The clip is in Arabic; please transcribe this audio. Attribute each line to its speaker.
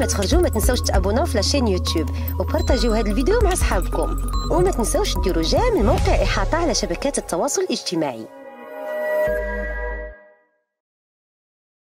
Speaker 1: ما تخرجوا ما تنسوش تابوناو في la chaîne YouTube وبارطاجيو هذا الفيديو مع صحابكم وما تنسوش ديروا j'aime الموقع إحاطة على شبكات التواصل الاجتماعي.